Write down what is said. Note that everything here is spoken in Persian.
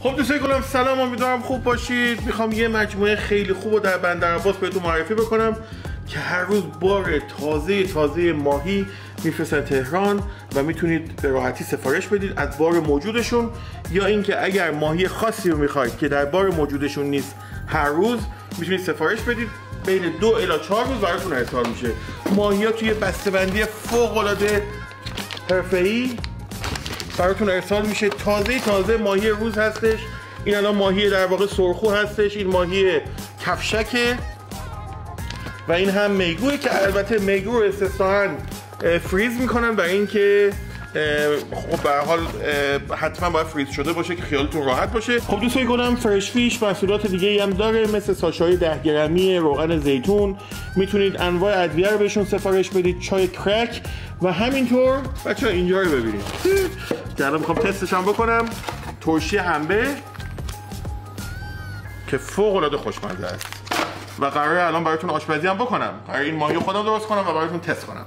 خب دوستای گلم سلام امیدوارم خوب باشید. می‌خوام یه مجموعه خیلی خوب رو در بندر عباس بهتون معرفی بکنم که هر روز بار تازه تازه ماهی میفرستن تهران و می‌تونید به راحتی سفارش بدید از بار موجودشون. یا اینکه اگر ماهی خاصی رو می‌خواید که در بار موجودشون نیست هر روز می‌تونید سفارش بدید. بین دو الی چهار روز براتون ارسال میشه. ماهی ها توی بسته‌بندی فوق العاده حرفه‌ای. براتون ارسال میشه. تازه تازه ماهی روز هستش. این الان ماهی در واقع سرخو هستش. این ماهی کفشکه. و این هم میگوه که البته میگو رو استثنان فریز می‌کنن برای اینکه خب به حال حتما باید فریز شده باشه که خیالتون راحت باشه. خب دوستای گلم فرش فیش محصولات دیگه ای هم داره مثل ساشای 10 گرمی روغن زیتون. می‌تونید انواع ادویه رو بهشون سفارش بدید چای کرک. و همینطور بچه اینجا رو ببینید. که الان می‌خوام تستش هم بکنم. ترشی هنبه که فوق العاده خوشمزه است. و قراره الان براتون آشپزی هم بکنم. قرار این ماهی خودم درست کنم و براتون تست کنم.